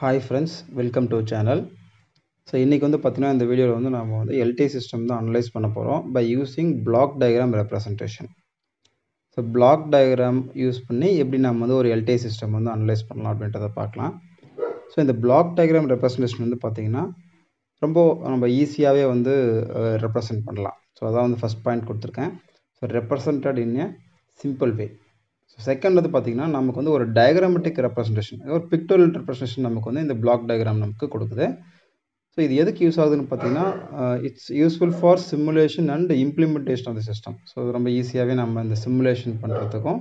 Hi friends welcome to channel so இன்றைக்கி வந்து பார்த்திங்கன்னா இந்த வீடியோவில் வந்து நம்ம வந்து எல்டி சிஸ்டம் தான் அனலைஸ் பண்ண போகிறோம் by using block diagram representation so block diagram use பண்ணி எப்படி நம்ம வந்து ஒரு எல்டி சிஸ்டம் வந்து அனலைஸ் பண்ணலாம் அப்படின்றத பார்க்கலாம். ஸோ இந்த பிளாக் டயக்ராம் ரெப்ரசன்டேஷன் வந்து பார்த்திங்கன்னா ரொம்ப நம்ம ஈஸியாகவே வந்து ரெப்ரசன்ட் பண்ணலாம். ஸோ அதான் வந்து ஃபஸ்ட் பாயிண்ட் கொடுத்துருக்கேன். So represented in a simple way second வந்து பார்த்திங்கன்னா நமக்கு வந்து ஒரு டயக்ராமெட்டிக் ரெப்ரசன்டேஷன் ஒரு பிக்டோரியல் ரெப்ரசன்டேஷன் நமக்கு வந்து இந்த பிளாக் டயக்ராம் நமக்கு கொடுக்குது. ஸோ இது எதுக்கு யூஸ் ஆகுதுன்னு பார்த்தீங்கன்னா it's useful for simulation and implementation of the system so ரொம்ப ஈஸியாகவே நம்ம இந்த சிமுலேஷன் பண்ணுறதுக்கும்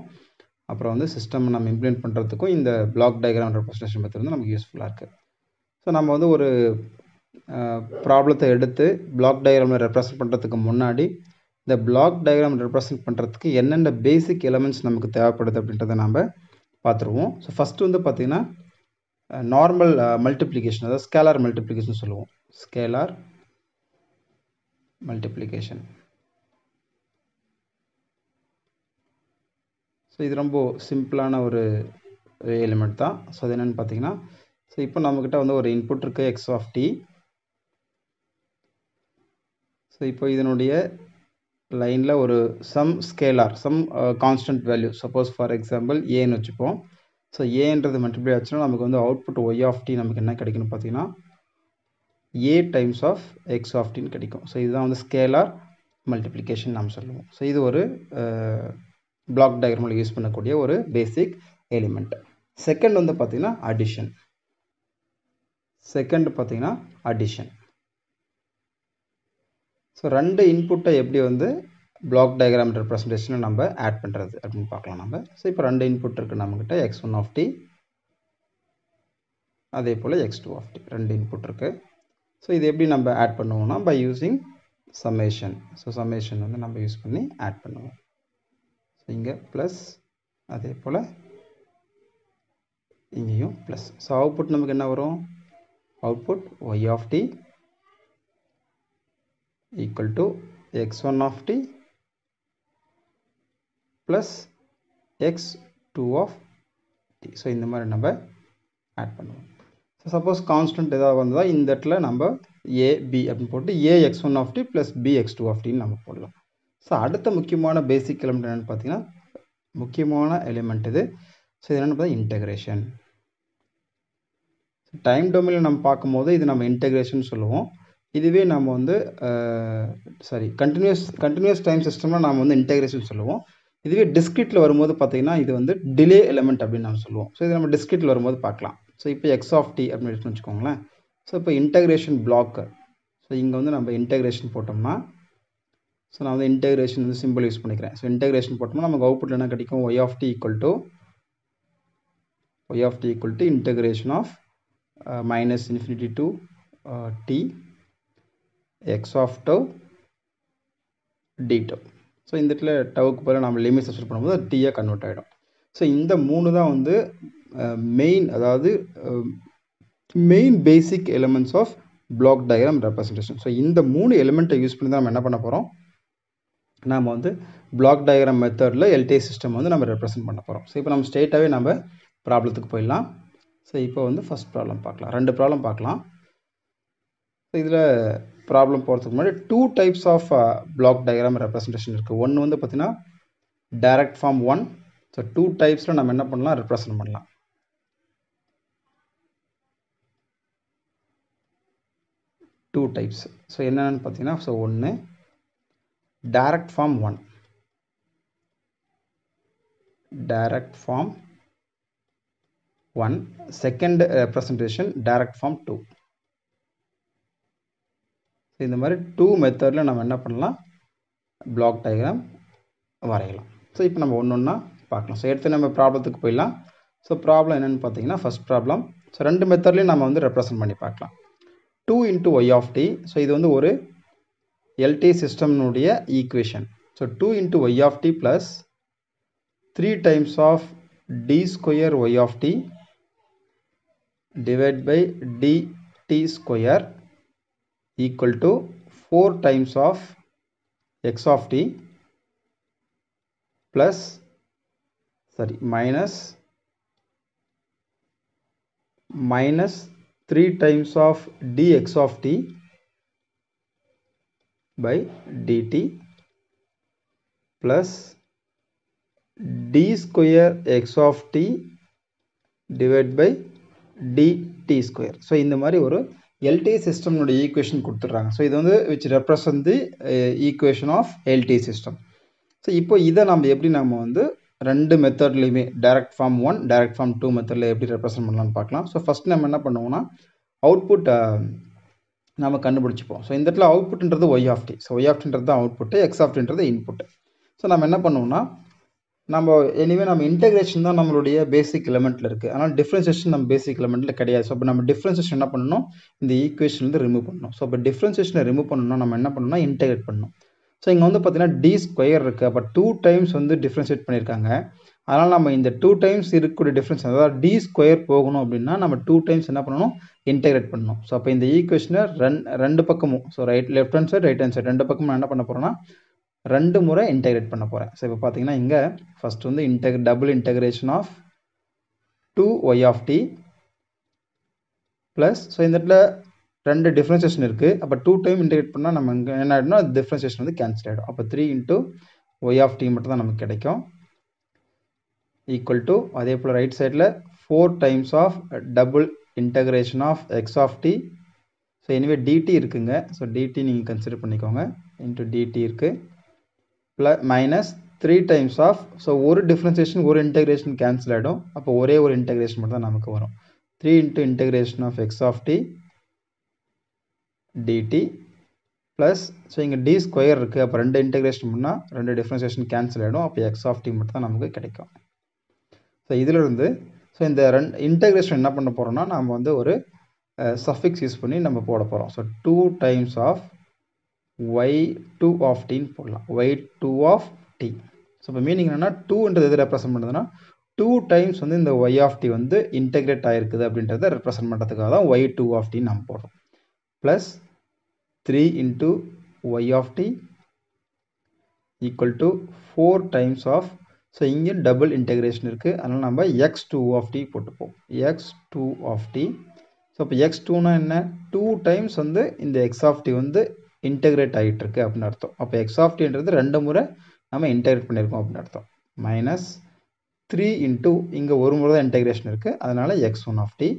அப்புறம் வந்து சிஸ்டம் நம்ம இம்ப்ளிமெண்ட் பண்ணுறதுக்கும் இந்த பிளாக் டயக்ராம் ரெப்ரசன்டேஷன் மெத்தட் வந்து நமக்கு யூஸ்ஃபுல்லாக இருக்குது ஸோ நம்ம வந்து ஒரு ப்ராப்ளத்தை எடுத்து பிளாக் டயக்ராமில் ரெப்ரசன்ட் பண்ணுறதுக்கு முன்னாடி இந்த பிளாக் டயக்ராம் ரெப்ரசன்ட் பண்ணுறதுக்கு என்னென்ன பேசிக் எலமெண்ட்ஸ் நமக்கு தேவைப்படுது அப்படின்றத நாம் பார்த்துருவோம். ஸோ ஃபஸ்ட்டு வந்து பார்த்திங்கன்னா நார்மல் மல்டிப்ளிகேஷன் அதாவது ஸ்கேலார் மல்டிப்ளிகேஷன் சொல்லுவோம். ஸ்கேலார் மல்டிப்ளிகேஷன் ஸோ இது ரொம்ப சிம்பிளான ஒரு எலிமெண்ட் தான். ஸோ அது என்னென்னு பார்த்தீங்கன்னா ஸோ இப்போ நம்மக்கிட்ட வந்து ஒரு இன்புட் இருக்குது எக்ஸ் ஆஃப் டி ஸோ இப்போ இதனுடைய லைனில் ஒரு sum scalar sum constant value suppose for example ஏன்னு வச்சுப்போம். ஸோ ஏன்றது மல்டிப்ளை ஆச்சுன்னா நமக்கு வந்து அவுட்புட் ஒய் ஆஃப் டி நமக்கு என்ன கிடைக்குன்னு பார்த்தீங்கன்னா a times of x of டின்னு கிடைக்கும். ஸோ இதுதான் வந்து ஸ்கேலார் மல்டிப்ளிகேஷன் நாம் சொல்லுவோம். ஸோ இது ஒரு பிளாக் டயக்ராமில் யூஸ் பண்ணக்கூடிய ஒரு பேசிக் எலிமெண்ட் செகண்ட் வந்து பார்த்திங்கன்னா அடிஷன் செகண்ட் பார்த்திங்கன்னா அடிஷன் ஸோ ரெண்டு இன்புட்டை எப்படி வந்து பிளாக் டயக்ராம் ரெப்ரஸன்டேஷனை நம்ம ஆட் பண்ணுறது அப்படின்னு பார்க்கலாம் நம்ம. ஸோ இப்போ ரெண்டு இன்புட் இருக்குது நம்மக்கிட்ட எக்ஸ் ஒன் ஆஃப் டி அதே போல் எக்ஸ் டூ ஆஃப் டி ரெண்டு இன்புட் இருக்குது ஸோ இது எப்படி நம்ம ஆட் பண்ணுவோம்னா by using summation so summation வந்து நம்ம யூஸ் பண்ணி ஆட் பண்ணுவோம். ஸோ இங்கே ப்ளஸ் அதே போல் இங்கேயும் ப்ளஸ் ஸோ அவுட்புட் நமக்கு என்ன வரும்? Output y of t equal to x1 of t plus x2 of t. So இந்த மாதிரி நம்ம ஆட் பண்ணுவோம். ஸோ சப்போஸ் கான்ஸ்டன்ட் ஏதாவது வந்தால் இந்த இடத்துல நம்ம ஏபி அப்படின்னு போட்டு a x one of t plus b x two of டின்னு நம்ம போடலாம். ஸோ அடுத்த முக்கியமான பேசிக் எலிமெண்ட் என்னென்னு பார்த்தீங்கன்னா முக்கியமான எலிமெண்ட் இது. ஸோ இது என்னென்னு பார்த்தா இன்டெகிரேஷன் டைம் டொமைனில் நம்ம பார்க்கும்போது இது நம்ம இன்டெகிரேஷன் சொல்லுவோம். இதுவே நாம் வந்து சாரி கண்டினியூஸ் கண்டினியூஸ் டைம் சிஸ்டம்னால் நாம் வந்து இன்டெகிரேஷன் சொல்லுவோம். இதுவே டிஸ்கிரிட்டில் வரும்போது பார்த்தீங்கன்னா இது வந்து டிலே எலமெண்ட் அப்படின்னு நம்ம சொல்லுவோம். ஸோ இது நம்ம டிஸ்கிரிட்டில் வரும்போது பார்க்கலாம் ஸோ இப்போ எக்ஸ் ஆஃப் டி அப்படின்னு எடுத்து வச்சுக்கோங்களேன். ஸோ இப்போ இன்டெகிரேஷன் பிளாக்கு ஸோ இங்கே வந்து நம்ம இன்டெகிரேஷன் போட்டோம்னா ஸோ நான் வந்து இன்டெகிரேஷன் வந்து சிம்பிள் யூஸ் பண்ணிக்கிறேன். ஸோ இன்டெகிரேஷன் போட்டோம்னா நமக்கு அவுட்புட் என்ன கிடைக்கும்? Y of t equal to y of t equal to integration of minus infinity to t x of tau d tau. So இந்த இடத்துல டவுக்கு பதில் நம்ம லிமிட் சப்ஸ்ட் பண்ணும்போது டீயாக கன்வெர்ட் ஆகிடும் ஸோ இந்த மூணு தான் வந்து மெயின் அதாவது main basic elements of block diagram representation so இந்த மூணு எலிமெண்ட்டை யூஸ் பண்ணி தான் நம்ம என்ன பண்ண போகிறோம் நாம் வந்து பிளாக் டயக்ராம் மெத்தடில் எல்டிஏ சிஸ்டம் வந்து நம்ம ரெப்ரசென்ட் பண்ண போகிறோம் ஸோ இப்போ நம்ம ஸ்ட்ரெயிட்டாகவே நம்ம ப்ராப்ளத்துக்கு போயிடலாம். ஸோ இப்போ வந்து ஃபஸ்ட் ப்ராப்ளம் பார்க்கலாம். ரெண்டு ப்ராப்ளம் பார்க்கலாம். ஸோ இதில் ப்ராப்ளம் போகிறதுக்கு முன்னாடி two types of block diagram representation இருக்குது ஒன்று வந்து பார்த்திங்கன்னா direct form one so two டைப்ஸில் நம்ம என்ன பண்ணலாம்? ரெப்ரசன்ட் பண்ணலாம். டூ டைப்ஸ் ஸோ என்னென்னு பார்த்தீங்கன்னா ஸோ ஒன்று direct form one direct form one second representation direct form two இந்த மாதிரி டூ மெத்தடில் நம்ம என்ன பண்ணலாம்? பிளாக் டயக்ராம் வரையலாம். ஸோ இப்போ நம்ம ஒன்று ஒன்றா பார்க்கலாம். ஸோ எடுத்து நம்ம ப்ராப்ளத்துக்கு போயிடலாம். ஸோ ப்ராப்ளம் என்னென்னு பார்த்தீங்கன்னா ஃபஸ்ட் ப்ராப்ளம் ஸோ ரெண்டு மெத்தட்லேயும் நம்ம வந்து ரெப்ரசன்ட் பண்ணி பார்க்கலாம். Two into y of t so இது வந்து ஒரு LT சிஸ்டம்னுடைய equation so two into y of t plus three times of t square y of t divide by d t square equal to 4 times of x of t plus sorry minus minus three times of dx of t by dt plus d square x of t divided by dt square so இந்த மாதிரி ஒரு LT சிஸ்டம்னுடைய equation கொடுத்துட்றாங்க. So இது வந்து which represent the equation of LT system so இப்போ இதை நம்ம எப்படி நம்ம வந்து ரெண்டு மெத்தட்லையுமே direct form one direct form two மெத்தடில் எப்படி ரெப்ரசன்ட் பண்ணலாம்னு பார்க்கலாம். ஸோ ஃபஸ்ட் நம்ம என்ன பண்ணுவோம்னா அவுட்புட் நம்ம கண்டுபிடிச்சிப்போம். ஸோ இந்த இடத்துல அவுட்புட்ன்றது y of t so y ஆஃப்டின்றது தான் அவுட்புட்டு எக்ஸ் ஆஃப்டின்றது இன்புட்டு ஸோ நம்ம என்ன பண்ணுவோம்னா நம்ம எனிவே நம்ம இன்டகிரேஷன் தான் நம்மளுடைய பேசிக் எலமெண்ட்டில் இருக்குது ஆனால் டிஃப்ரென்சேஷன் நம்ம பேசிக் எலமெண்ட்டில் கிடையாது. ஸோ இப்போ நம்ம டிஃப்ரென்சேஷன் என்ன பண்ணணும்? இந்த ஈக்குவேஷன்லேருந்து ரிமூவ் பண்ணணும். ஸோ இப்போ டிஃப்ரென்சேஷனை ரிமூவ் பண்ணணும்னா நம்ம என்ன பண்ணணும்னா இன்டகிரேட் பண்ணணும். ஸோ இங்கே வந்து பார்த்தீங்கன்னா டி ஸ்கொயர் இருக்குது அப்போ டூ டைம்ஸ் வந்து டிஃப்ரென்ஷியேட் பண்ணியிருக்காங்க. அதனால் நம்ம இந்த டூ டைம்ஸ் இருக்கக்கூடிய டிஃப்ரென்ஸ் அதாவது டி ஸ்கொயர் போகணும் அப்படின்னா நம்ம டூ டைம்ஸ் என்ன பண்ணணும்? இன்டெகிரேட் பண்ணணும். ஸோ அப்போ இந்த ஈக்குவேஷனை ரெண் ரெண்டு பக்கமும். So right left hand side right hand side ரெண்டு பக்கமும் என்ன பண்ண போகிறோம்னா ரெண்டு முறை இன்டெகிரேட் பண்ண போகிறேன் ஸோ இப்போ பார்த்தீங்கன்னா இங்கே ஃபஸ்ட் வந்து intake double integration of two y of t plus so இந்த இடத்துல ரெண்டு டிஃப்ரென்சேஷன் இருக்குது அப்போ டூ டைம் இன்டெகிரேட் பண்ணால் நம்ம இங்கே என்ன ஆகிடும்னா டிஃப்ரென்சேஷன் வந்து கேன்சல் ஆகிடும் அப்போ three into y of t மட்டும் தான் நமக்கு கிடைக்கும். ஈக்குவல் டு அதே போல் ரைட் சைடில் four times of double integration of x of t so anyway dt இருக்குங்க. ஸோ டிடி நீங்கள் கன்சிடர் பண்ணிக்கோங்க. இன்ட்டு டிடி இருக்குது plus minus three times of so ஒரு டிஃப்ரென்சேஷன் ஒரு இன்டெகிரேஷன் கேன்சல் ஆகிடும் அப்போ ஒரே ஒரு இன்டகிரேஷன் மட்டும் தான் நமக்கு வரும். Three into integration of x of t d t plus so இங்கே டி ஸ்கொயர் இருக்குது அப்போ ரெண்டு இன்டகிரேஷன் பண்ணால் ரெண்டு டிஃப்ரென்சேஷன் கேன்சல் ஆகிடும் அப்போ எக்ஸ் ஆஃப் டி மட்டும் தான் நமக்கு கிடைக்கும். ஸோ இதிலிருந்து ஸோ இந்த ரெண்டு இன்டெகிரேஷன் என்ன பண்ண போகிறோம்னா நம்ம வந்து ஒரு சஃபிக்ஸ் யூஸ் பண்ணி நம்ம போட போகிறோம் so two times of y two of டின்னு போடலாம். Y two of t so இப்போ மீனிங் என்னென்னா டூன்றது எது ரெப்ரசன்ட் பண்ணுதுன்னா டூ டைம்ஸ் வந்து இந்த ஒய் ஆஃப் டி வந்து இன்டெகிரேட் ஆகிருக்குது அப்படின்றத ரெப்ரசன்ட் பண்ணுறதுக்காக தான் ஒய் டூ ஆஃப் டின்னு நம்ம போடுறோம். Plus three into y of t equal to four times of so இங்கே டபுள் இன்டெகிரேஷன் இருக்குது அதனால் நம்ம எக்ஸ் டூ ஆஃப் டி போட்டுப்போம். X two of t so இப்போ எக்ஸ் டூனா என்ன? டூ டைம்ஸ் வந்து இந்த எக்ஸ் ஆஃப் டி வந்து இன்டகிரேட் ஆகிட்டு இருக்கு அப்படின்னு அர்த்தம். அப்போ எக்ஸ் ஆஃப் டின்றது ரெண்டு முறை நம்ம இன்டகிரேட் பண்ணியிருக்கோம் அப்படின்னு அர்த்தம். மைனஸ் த்ரீ இன்ட்டு இங்கே ஒரு முறை தான் இன்டகிரேஷன் இருக்குது அதனால் x one of t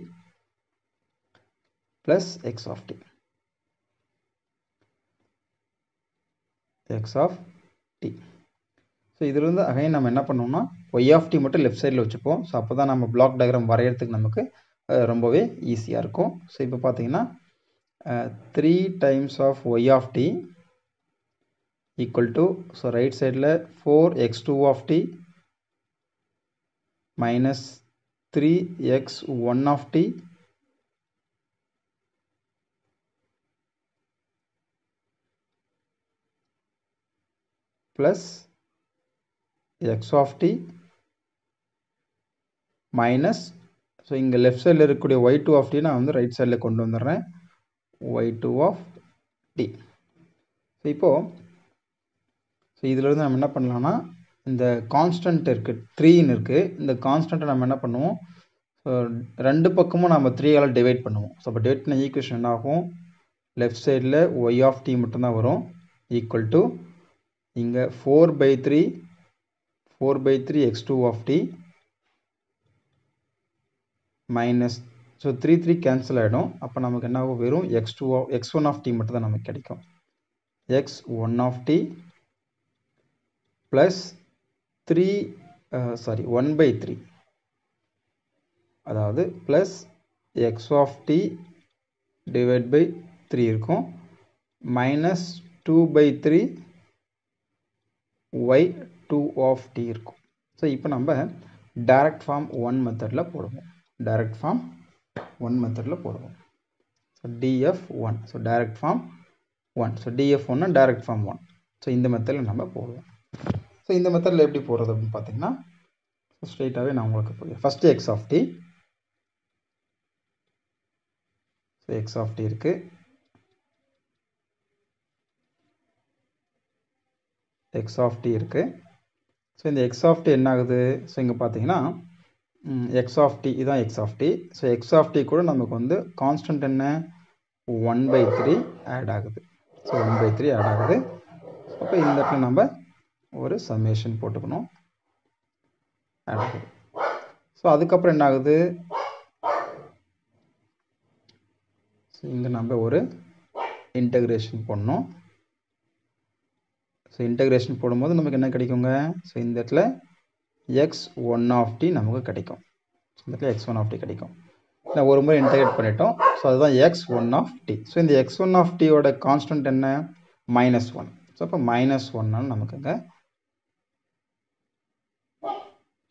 plus x of t x of t so இதிலிருந்து அகைன் நம்ம என்ன பண்ணோம்னா ஒய் ஆஃப் டி மட்டும் லெஃப்ட் சைடில் வச்சுப்போம். ஸோ அப்போ தான் நம்ம பிளாக் டயக்ராம் வரைகிறதுக்கு நமக்கு ரொம்பவே ஈஸியாக இருக்கும். ஸோ இப்போ பார்த்தீங்கன்னா three times of y of t equal to so right சைடில் four x two of t minus three x one of t plus x of t minus so இங்கே லெஃப்ட் சைடில் இருக்கக்கூடிய ஒய் டூ ஆஃப் டி நான் வந்து right சைடில் கொண்டு வந்துடுறேன். Y two of t so இப்போது ஸோ இதிலிருந்து நம்ம என்ன பண்ணலாம்னா இந்த கான்ஸ்டன்ட் இருக்குது த்ரீன்னு இருக்குது இந்த கான்ஸ்டண்ட்டை நம்ம என்ன பண்ணுவோம்? ஸோ ரெண்டு பக்கமும் நம்ம த்ரீயால் டிவைட் பண்ணுவோம். ஸோ அப்போ டிவைட் பண்ண ஈக்குவேஷன் என்ன ஆகும் லெஃப்ட் சைடில் ஒய் ஆஃப் டி மட்டும்தான் வரும். ஈக்குவல் டு இங்கே four by three four by three x two of t minus so three three cancel ஆகிடும் அப்போ நமக்கு என்ன ஆகும் வெறும் x two x one of t மட்டும் தான் நமக்கு கிடைக்கும். X one of t plus three sorry one by three அதாவது plus x of t divide by three இருக்கும். Minus two by three y two of t இருக்கும். So இப்போ நம்ம direct form one மெத்தடில் போடுவோம். டைரக்ட் ஃபார்ம் ஒன் மெத்தடில் போடுவோம். So DF one so direct form one so DF ஒன்னா direct form one so இந்த மெத்தடில் நம்ம போடுவோம். ஸோ இந்த மெத்தடில் எப்படி போடுறது அப்படின்னு பார்த்தீங்கன்னா ஸ்ட்ரெயிட்டாகவே நான் உங்களுக்கு போடுவேன் first x of t so x of t இருக்குது எக்ஸ் ஆஃப் டி இருக்குது ஸோ இந்த எக்ஸ் ஆஃப் டி என்ன ஆகுது ஸோ இங்கே பார்த்தீங்கன்னா எக்ஸ் ஆஃப் டி இதுதான் x of t so x of t கூட நமக்கு வந்து கான்ஸ்டன்ட் என்ன? ஒன் பை த்ரீ ஆட் ஆகுது. So one by three add ஆகுது. அப்போ இந்த இடத்துல நம்ம ஒரு சமேஷன் போட்டுக்கணும். ஆட் ஆகுது. ஸோ அதுக்கப்புறம் என்ன ஆகுது? ஸோ இங்கே நம்ம ஒரு இன்டகிரேஷன் பண்ணோம். ஸோ இன்டகிரேஷன் போடும்போது நமக்கு என்ன கிடைக்குங்க? ஸோ இந்த இடத்துல எக்ஸ் ஒன் ஆஃப் டி நமக்கு கிடைக்கும். ஸோ இந்த இடத்துல எக்ஸ் ஒன் ஆஃப் டி கிடைக்கும். நான் ஒரு முறை இன்டகிரேட் பண்ணிட்டோம். ஸோ அதுதான் x one of t so இந்த எக்ஸ் ஒன் ஆஃப் டியோட கான்ஸ்டன்ட் என்ன? மைனஸ் ஒன் ஸோ அப்போ மைனஸ் ஒன்னு நமக்குங்க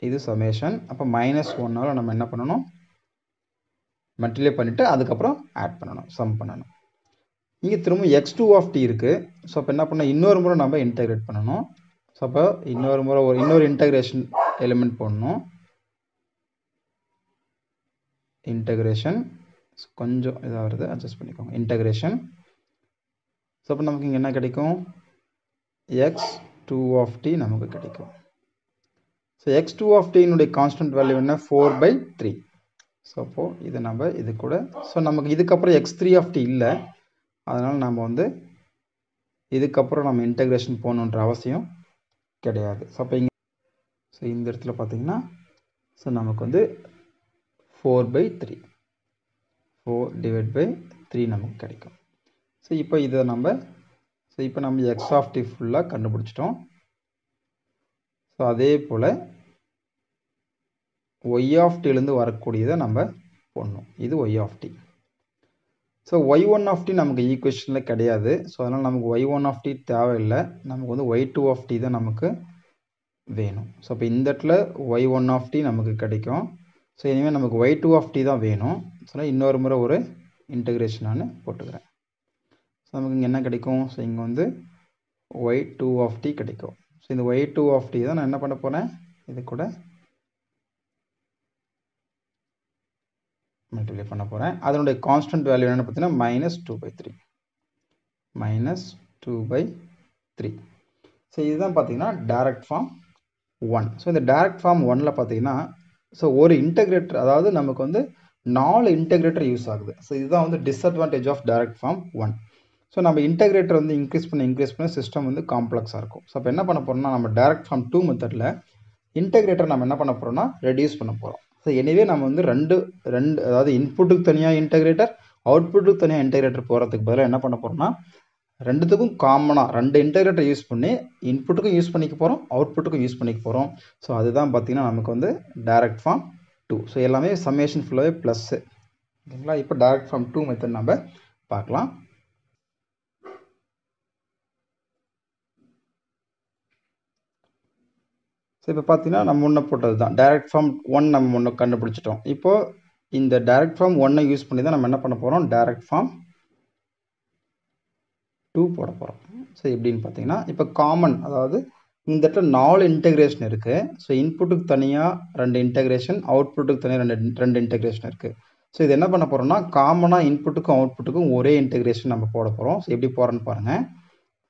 இது சமேஷன் அப்போ மைனஸ் ஒன்னால் நம்ம என்ன பண்ணணும்? மல்டிப்ளை பண்ணிவிட்டு அதுக்கப்புறம் ஆட் பண்ணணும். சம் பண்ணணும். இங்கே திரும்ப எக்ஸ் டூ ஆஃப் டி இருக்குது ஸோ அப்போ என்ன பண்ணணும்? இன்னொரு முறை நம்ம இன்டகிரேட் பண்ணணும். ஸோ அப்போ இன்னொரு முறை ஒரு இன்னொரு இன்டகிரேஷன் எலிமெண்ட் போடணும். இன்டகிரேஷன் கொஞ்சம் இதாக வருது அட்ஜஸ்ட் பண்ணிக்கோங்க. இன்டகிரேஷன் ஸோ அப்போ நமக்கு இங்கே என்ன கிடைக்கும்? எக்ஸ் டூ ஆஃப் டி நமக்கு கிடைக்கும். ஸோ எக்ஸ் டூ ஆஃப் டினுடைய கான்ஸ்டன்ட் வேல்யூ என்ன? ஃபோர் பை த்ரீ ஸோ அப்போது இது நம்ம இது கூட ஸோ நமக்கு இதுக்கப்புறம் எக்ஸ் த்ரீ ஆஃப் டி இல்லை. அதனால் நம்ம வந்து இதுக்கப்புறம் நம்ம இன்டகிரேஷன் போகணுன்ற அவசியம் கிடையாது. ஸோ அப்போ இங்கே ஸோ இந்த இடத்துல பார்த்தீங்கன்னா ஸோ நமக்கு வந்து four by three four divide by three நமக்கு கிடைக்கும். ஸோ இப்போ இதை நம்ம ஸோ இப்போ நம்ம எக்ஸ் ஆஃப் டி ஃபுல்லாக கண்டுபிடிச்சிட்டோம். ஸோ அதே போல் ஒய் ஆஃப் டிலேருந்து வரக்கூடியதை நம்ம பண்ணும் இது Y of T so Y one of T நமக்கு ஈக்குவேஷனில் கிடையாது. ஸோ அதனால் நமக்கு ஒய் ஒன் ஆஃப் டி தேவையில்லை. நமக்கு வந்து ஒய் டூ ஆஃப் டி தான் நமக்கு வேணும். ஸோ அப்போ இந்த இடத்துல ஒய் ஒன் ஆஃப் டி நமக்கு கிடைக்கும். ஸோ இனிமேல் நமக்கு ஒய் டூ ஆஃப் டி தான் வேணும். ஸோ இன்னொரு முறை ஒரு இன்டகிரேஷன் நான் போட்டுக்கிறேன். ஸோ நமக்கு இங்கே என்ன கிடைக்கும்? ஸோ இங்கே வந்து ஒய் டூ ஆஃப் டி கிடைக்கும். ஸோ இந்த ஒய் டூ ஆஃப் டி தான் நான் என்ன பண்ண போகிறேன் இது கூட மல்டிப்ளை பண்ண போகிறேன் அதனுடைய கான்ஸ்டன்ட் வேல்யூ என்னென்னு பார்த்தீங்கன்னா minus two by three minus two by three so இதுதான் பார்த்தீங்கன்னா டேரக்ட் ஃபார்ம் ஒன் ஸோ இந்த டேரக்ட் ஃபார்ம் ஒனில் பார்த்தீங்கன்னா ஸோ ஒரு இன்டகிரேட்டர் அதாவது நமக்கு வந்து நாலு இன்டகிரேட்டர் யூஸ் ஆகுது. ஸோ இதுதான் வந்து disadvantage of direct form one so நம்ம இன்டகிரேட்டர் வந்து இன்க்ரீஸ் பண்ண இன்க்ரீஸ் பண்ண சிஸ்டம் வந்து காம்ப்ளெக்ஸாக இருக்கும். ஸோ அப்போ என்ன பண்ண போகிறோம்னா நம்ம டேரக்ட் ஃபார்ம் டூ மெத்தடில் இன்டகிரேட்டர் நம்ம என்ன பண்ண போகிறோம்னா ரெடியூஸ் பண்ண போகிறோம் ஸோ எனிவே நம்ம வந்து ரெண்டு ரெண்டு அதாவது இன்புட்டுக்கு தனியாக இன்டகிரேட்டர் அவுட்புட்டுக்கு தனியாக இன்டகிரேட்டர் போகிறதுக்கு பதிலாக என்ன பண்ண போகிறோம்னா ரெண்டுத்துக்கும் காமனாக ரெண்டு இன்டகிரேட்டர் யூஸ் பண்ணி இன்புட்டுக்கும் யூஸ் பண்ணிக்க போகிறோம் அவுட்புட்டுக்கும் யூஸ் பண்ணிக்க போகிறோம் ஸோ அதுதான் பார்த்திங்கன்னா நமக்கு வந்து டேரக்ட் ஃபார்ம் டூ ஸோ எல்லாமே சம்மேஷன் ஃபுல்லாகவே ப்ளஸ்ஸு ஓகேங்களா இப்போ டேரக்ட் ஃபார்ம் டூ மெத்தட் நம்ம பார்க்கலாம். ஸோ இப்போ பார்த்தீங்கன்னா நம்ம முன்ன போட்டது தான் டேரக்ட் ஃபார்ம் ஒன் நம்ம முன்ன கண்டுபிடிச்சிட்டோம். இப்போது இந்த டேரக்ட் ஃபார்ம் ஒன்னை யூஸ் பண்ணி தான் நம்ம என்ன பண்ண போகிறோம் டேரக்ட் ஃபார்ம் டூ போட போகிறோம் ஸோ எப்படின்னு பார்த்தீங்கன்னா இப்போ காமன் அதாவது இந்த இடத்துல நாலு இன்டகிரேஷன் இருக்குது ஸோ இன்புட்டுக்கு தனியாக ரெண்டு இன்டெகிரேஷன் அவுட்புட்டுக்கு தனியாக ரெண்டு ரெண்டு இன்டகிரேஷன் இருக்குது ஸோ இது என்ன பண்ண போகிறோம்னா காமனாக இன்புட்டுக்கும் அவுட்புட்டுக்கும் ஒரே இன்டகிரேஷன் நம்ம போட போகிறோம் ஸோ எப்படி போகிறோன்னு பாருங்கள்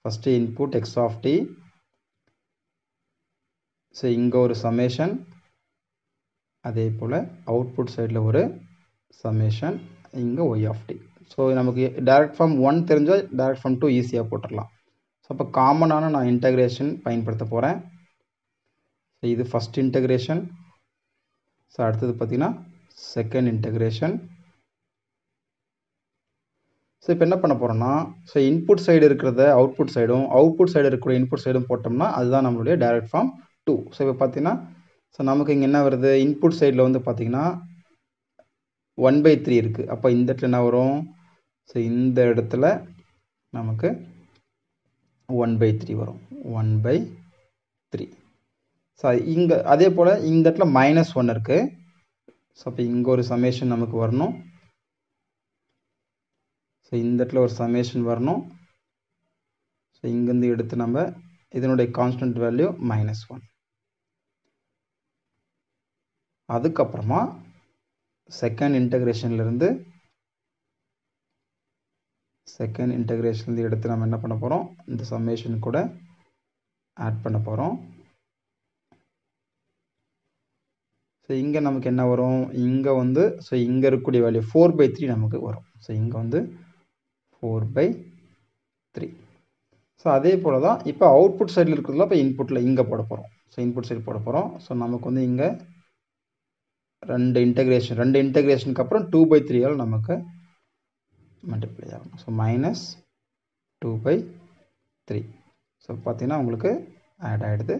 first input X of T so இங்கே ஒரு சமேஷன் அதே போல் அவுட்புட் சைடில் ஒரு சமேஷன் இங்கே ஒய் ஆஃப் டி ஸோ நமக்கு டேரக்ட் ஃபார்ம் ஒன் தெரிஞ்சால் டேரக்ட் ஃபார்ம் டூ ஈஸியாக போட்டுடலாம். ஸோ அப்போ காமனான நான் இன்டகிரேஷன் பயன்படுத்த போகிறேன் ஸோ இது ஃபஸ்ட் இன்டகிரேஷன் ஸோ அடுத்தது பார்த்திங்கன்னா செகண்ட் இன்டகிரேஷன் ஸோ இப்போ என்ன பண்ண போகிறோம்னா ஸோ இன்புட் சைடு இருக்கிறத அவுட்புட் சைடும் அவுட்புட் சைடு இருக்கிற இன்புட் சைடும் போட்டோம்னா அதுதான் நம்மளுடைய டேரக்ட் ஃபார்ம் டூ ஸோ இப்போ பார்த்தீங்கன்னா ஸோ நமக்கு இங்கே என்ன வருது? இன்புட் சைடில் வந்து பார்த்திங்கன்னா ஒன் பை த்ரீ இருக்குது அப்போ இந்த இடத்துல என்ன வரும்? ஸோ இந்த இடத்துல நமக்கு ஒன் பை த்ரீ வரும். ஒன் பை த்ரீ ஸோ இங்கே அதே போல் இந்த இடத்துல மைனஸ் ஒன் இருக்குது ஸோ அப்போ இங்கே ஒரு சமேஷன் நமக்கு வரணும். ஸோ இந்த இடத்துல ஒரு சமேஷன் வரணும். ஸோ இங்கேருந்து எடுத்து நம்ம இதனுடைய கான்ஸ்டன்ட் வேல்யூ மைனஸ் ஒன் அதுக்கப்புறமா செகண்ட் இன்டகிரேஷன்லேருந்து செகண்ட் இன்டகிரேஷன்லேருந்து எடுத்து நம்ம என்ன பண்ண போகிறோம் இந்த சம்மேஷன் கூட ஆட் பண்ண போகிறோம் ஸோ இங்கே நமக்கு என்ன வரும்? இங்கே வந்து ஸோ இங்கே இருக்கக்கூடிய வேல்யூ ஃபோர் பை த்ரீ நமக்கு வரும். ஸோ இங்கே வந்து ஃபோர் பை த்ரீ ஸோ அதே போல் தான் இப்போ அவுட்புட் சைடில் இருக்கிறதுல இப்போ இன்புட்டில் இங்கே போட போகிறோம் ஸோ இன்புட் சைடு போட போகிறோம் ஸோ நமக்கு வந்து இங்கே ரெண்டு இன்டகிரேஷன் ரெண்டு இன்டகிரேஷனுக்கு அப்புறம் டூ பை த்ரீயால் நமக்கு மல்டிப்ளை ஆகணும் so minus two by three so பார்த்தீங்கன்னா உங்களுக்கு ஆட் ஆகிடுது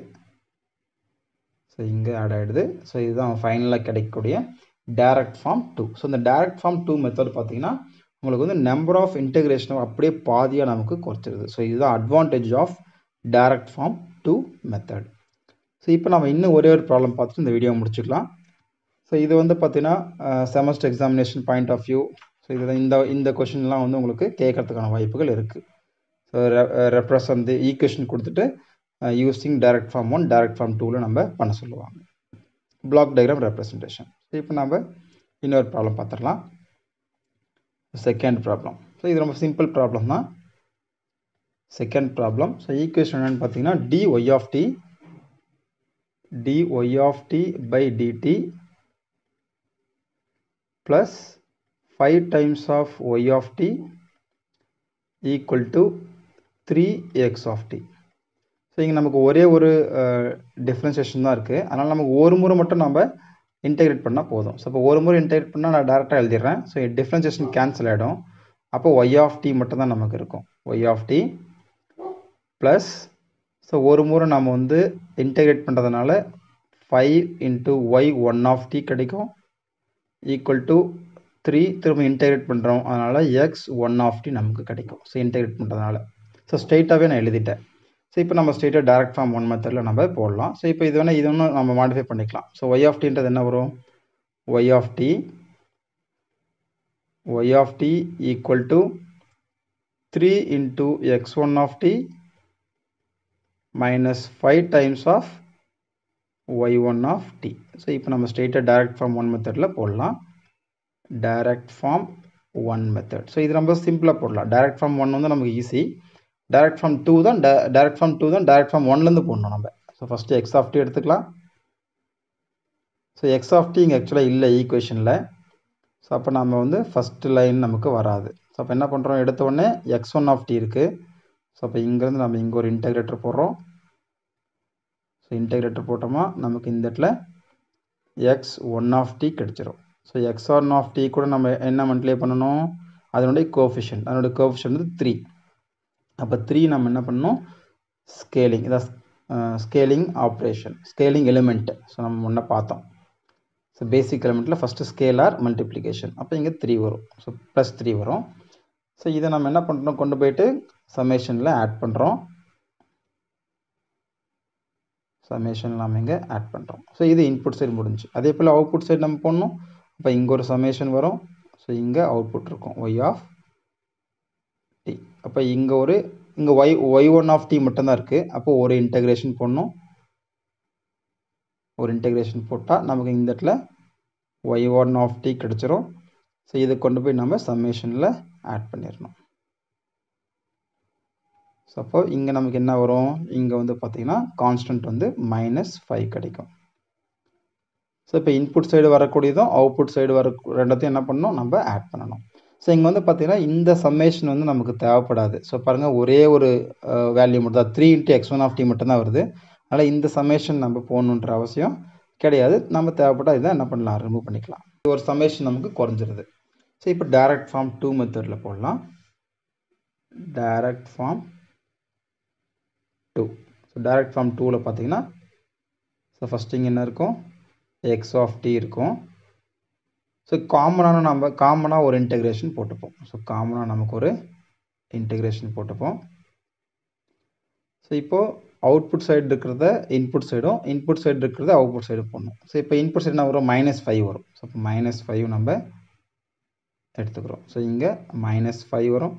ஸோ இங்கே ஆட் ஆகிடுது ஸோ இதுதான் ஃபைனலாக கிடைக்கக்கூடிய டேரக்ட் ஃபார்ம் டூ ஸோ இந்த டேரக்ட் ஃபார்ம் டூ மெத்தட் பார்த்தீங்கன்னா உங்களுக்கு வந்து நம்பர் ஆஃப் இன்டகிரேஷனை அப்படியே பாதியாக நமக்கு குறைச்சிருது. ஸோ இதுதான் advantage of direct form two method so இப்போ நம்ம இன்னும் ஒரே ஒரு ப்ராப்ளம் பார்த்துட்டு இந்த வீடியோ முடிச்சுக்கலாம். ஸோ இது வந்து பார்த்தீங்கன்னா semester examination point of view so இதுதான் இந்த இந்த கொஷின்லாம் வந்து உங்களுக்கு கேட்கறதுக்கான வாய்ப்புகள் இருக்குது ஸோ ரெப்ரஸ் வந்து ஈக்குவேஷன் கொடுத்துட்டு using direct form one direct form டூவில் நம்ம பண்ண சொல்லுவாங்க. பிளாக் டயக்ராம் ரெப்ரசன்டேஷன் ஸோ இப்போ நம்ம இன்னொரு ப்ராப்ளம் பார்த்துடலாம். செகண்ட் ப்ராப்ளம் ஸோ இது ரொம்ப சிம்பிள் ப்ராப்ளம் தான். செகண்ட் ப்ராப்ளம் ஸோ ஈக்குவேஷன் என்னென்னு பார்த்தீங்கன்னா D Y of T dy of t by dt plus 5 times of y of equal equal to 3x of t. So இங்கே நமக்கு ஒரே ஒரு டிஃப்ரென்சியேஷன் தான் இருக்குது அதனால் நமக்கு ஒரு முறை மட்டும் நம்ம இன்டெகிரேட் பண்ணால் போதும். ஸோ இப்போ ஒரு முறை இன்டெகிரேட் பண்ணால் நான் டேரெக்டாக எழுதிடுறேன். ஸோ டிஃப்ரென்சியேஷன் கேன்சல் ஆகிடும் அப்போ ஒய் ஆஃப் டி மட்டும் தான் நமக்கு இருக்கும். Y of t plus so ஒரு முறை நம்ம வந்து இன்டெகிரேட் பண்ணுறதுனால five into y one of t கிடைக்கும். ஈக்குவல் டு த்ரீ திரும்ப இன்டெகிரேட் பண்ணுறோம் அதனால் எக்ஸ் ஒன் ஆஃப் டி நமக்கு கிடைக்கும். ஸோ இன்டெகிரேட் பண்ணுறதுனால ஸோ ஸ்ட்ரெயிட்டாகவே நான் எழுதிட்டேன். ஸோ இப்போ நம்ம ஸ்ட்ரெயிட்டாக டேரக்ட் ஃபார்ம் ஒன் மெத்தடில் நம்ம போடலாம். ஸோ இப்போ இது வேணால் இது ஒன்று நம்ம மாடிஃபை பண்ணிக்கலாம். ஸோ ஒய் ஆஃப் டின்றது என்ன வரும்? Y of T Y of T equal to three into X one of T minus five times of Y one of T so இப்போ நம்ம ஸ்ட்ரெயிட்டாக டேரக்ட் ஃபார்ம் ஒன் மெத்தடில் போடலாம். Direct form one method so இது ரொம்ப சிம்பிளாக போடலாம். Direct form one வந்து நமக்கு ஈஸி டைரக்ட் ஃபார்ம் டூ தான் டைரக்ட் ஃபார்ம் டூ தான் டைரக்ட் ஃபார்ம் ஒன்லேருந்து போடணும் நம்ம. So first X of T எடுத்துக்கலாம். ஸோ எக்ஸ் ஆஃப் டி இங்கே ஆக்சுவலாக இல்லை ஈக்குவேஷனில் ஸோ அப்போ நம்ம வந்து ஃபஸ்ட்டு லைன் நமக்கு வராது. ஸோ அப்போ என்ன பண்ணுறோம் எடுத்த உடனே எக்ஸ் ஒன் ஆஃப் டி இருக்குது ஸோ அப்போ இங்கேருந்து நம்ம இங்கே ஒரு இன்டகிரேட்டர் போடுறோம். ஸோ இன்டகிரேட்டர் போட்டோமா? நமக்கு இந்த இடத்துல எக்ஸ் ஒன் ஆஃப் டி கிடச்சிரும். So X R of T கூட நம்ம என்ன மல்டிப்ளை பண்ணணும்? அதனுடைய கோஃபிஷன் அதனுடைய கோஃபிஷன் வந்து த்ரீ அப்போ த்ரீ நம்ம என்ன பண்ணணும்? ஸ்கேலிங் இதான் scaling operation scaling element so நம்ம முன்னே பார்த்தோம். ஸோ பேசிக் எலிமெண்ட்டில் ஃபஸ்ட்டு ஸ்கேலார் மல்டிப்ளிகேஷன் அப்போ இங்கே த்ரீ வரும். ஸோ ப்ளஸ் த்ரீ வரும். ஸோ இதை நம்ம என்ன பண்ணுறோம் கொண்டு போயிட்டு சமேஷனில் ஆட் பண்ணுறோம் சமேஷன் நம்ம இங்கே ஆட் பண்ணுறோம் ஸோ இது இன்புட் சைடு முடிஞ்சு அதே போல் அவுட்புட் சைடு நம்ம போடணும். அப்போ இங்கே ஒரு சமேஷன் வரும். ஸோ இங்கே அவுட்புட் இருக்கும். ஒய் ஆஃப் டி அப்போ இங்கே ஒரு இங்கே Y Y one of T மட்டும்தான் இருக்குது அப்போ ஒரு இன்டகிரேஷன் போடணும். ஒரு இன்டகிரேஷன் போட்டால் நமக்கு இந்த இடத்துல ஒய் ஒன் ஆஃப் டி கிடச்சிரும். ஸோ இதை கொண்டு போய் நம்ம சம்மேஷனில் ஆட் பண்ணிடணும். ஸோ அப்போ இங்கே நமக்கு என்ன வரும்? இங்கே வந்து பார்த்திங்கன்னா கான்ஸ்டன்ட் வந்து மைனஸ் ஃபைவ் கிடைக்கும். ஸோ இப்போ இன்புட் சைடு வரக்கூடியதும் அவுட்புட் சைடு வர ரெண்டத்தையும் என்ன பண்ணணும்? நம்ம ஆட் பண்ணணும். ஸோ இங்கே வந்து பார்த்திங்கன்னா இந்த சம்மேஷன் வந்து நமக்கு தேவைப்படாது. ஸோ பாருங்கள் ஒரே ஒரு வேல்யூ மட்டும் தான். Three into X one of T மட்டும்தான் வருது. அதனால் இந்த சம்மேஷன் நம்ம போகணுன்ற அவசியம் கிடையாது. நம்ம தேவைப்பட்டால் இதை என்ன பண்ணலாம்? ரிமூவ் பண்ணிக்கலாம். ஒரு சம்மேஷன் நமக்கு குறைஞ்சிருது. ஸோ இப்போ டைரக்ட் ஃபார்ம் டூ மெத்தடில் போடலாம். Direct form two so direct form டூவில் பார்த்தீங்கன்னா ஸோ ஃபஸ்ட்டு இங்கே என்ன இருக்கும்? எக்ஸ் ஆஃப் டி இருக்கும். ஸோ காமனான நம்ம காமனாக ஒரு இன்டெகிரேஷன் போட்டுப்போம். ஸோ காமனாக நமக்கு ஒரு இன்டெகிரேஷன் போட்டுப்போம். ஸோ இப்போது அவுட்புட் சைடு இருக்கிறத இன்புட் சைடும் இன்புட் சைடு இருக்கிறத அவுட்புட் சைடு போடணும். ஸோ இப்போ இன்புட் சைடு என்ன வரும்? மைனஸ் ஃபைவ் வரும். ஸோ இப்போ மைனஸ் ஃபைவ் நம்ம எடுத்துக்கிறோம். ஸோ இங்கே மைனஸ் ஃபைவ் வரும்.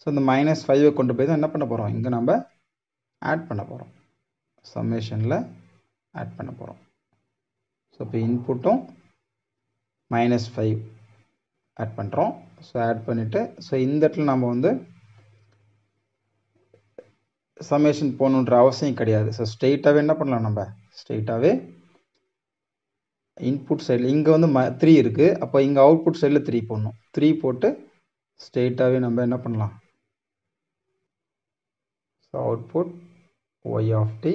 ஸோ இந்த மைனஸ் ஃபைவை கொண்டு போய் தான் என்ன பண்ண போகிறோம் இங்கே நம்ம ஆட் பண்ண போகிறோம் சம்மேஷனில் ஆட் பண்ண போகிறோம் இப்போ இன்புட்டும் மைனஸ் ஃபைவ் ஆட் பண்ணுறோம் ஸோ ஆட் பண்ணிவிட்டு ஸோ இந்த இடத்துல நம்ம வந்து சமேஷன் போகணுன்ற அவசியம் கிடையாது. ஸோ ஸ்ட்ரெயிட்டாகவே என்ன பண்ணலாம் நம்ம? ஸ்ட்ரெயிட்டாகவே இன்புட் சைடில் இங்கே வந்து ம த்ரீ இருக்குது அப்போ இங்கே அவுட்புட் சைடில் த்ரீ போடணும். த்ரீ போட்டு ஸ்ட்ரெயிட்டாகவே நம்ம என்ன பண்ணலாம்? So output Y of T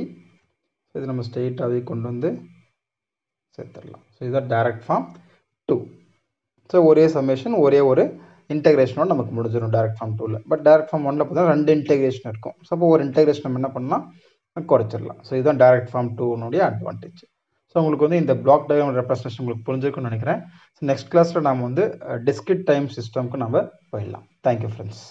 இது நம்ம ஸ்ட்ரெயிட்டாகவே கொண்டு வந்து சேர்த்துடலாம். ஸோ இதுதான் டைரக்ட் ஃபார்ம் டூ ஸோ ஒரே சமேஷன் ஒரே ஒரு இன்டெகிரேஷனோட நமக்கு முடிஞ்சிடும் டேரக்ட் ஃபார்ம் டூவில் பட் டேரக்ட் ஃபார்ம் ஒன்றில் பார்த்தீங்கன்னா ரெண்டு இன்டெகிரேஷன் இருக்கும். ஸோ அப்போ ஒரு இன்டெகிரேஷன் நம்ம என்ன பண்ணலாம்? குறைச்சிடலாம். ஸோ இதுதான் டேரக்ட் ஃபார்ம் டூனுடைய அட்வான்டேஜ் ஸோ உங்களுக்கு வந்து இந்த பிளாக் டயக்ராம் ரெப்ரஸன்டேஷன் உங்களுக்கு புரிஞ்சிருக்குன்னு நினைக்கிறேன். ஸோ நெக்ஸ்ட் கிளாஸில் நம்ம வந்து டிஸ்கிட் டைம் சிஸ்டம்க்கு நம்ம போயிடலாம். Thank you friends